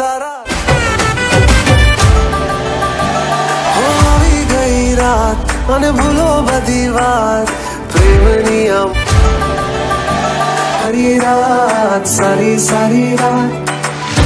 तारा गई रात अने भूलो बदीवार प्रेम नियम हरी रात सारी सारी रात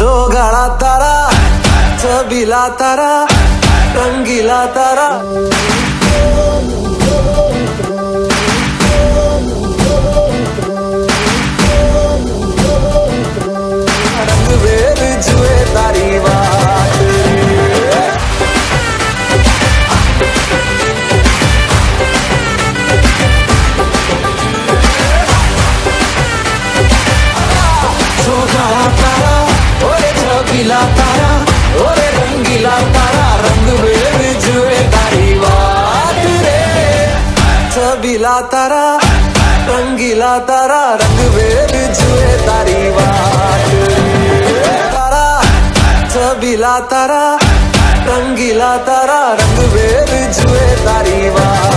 जो गळा तारा चबिला तारा रंगीला तारा. रंगीला तारा रंगीला तारा रंग वेद जुए तारी तारा छबीला तारा रंगीला तारा रंग वेद जुए तारी वाट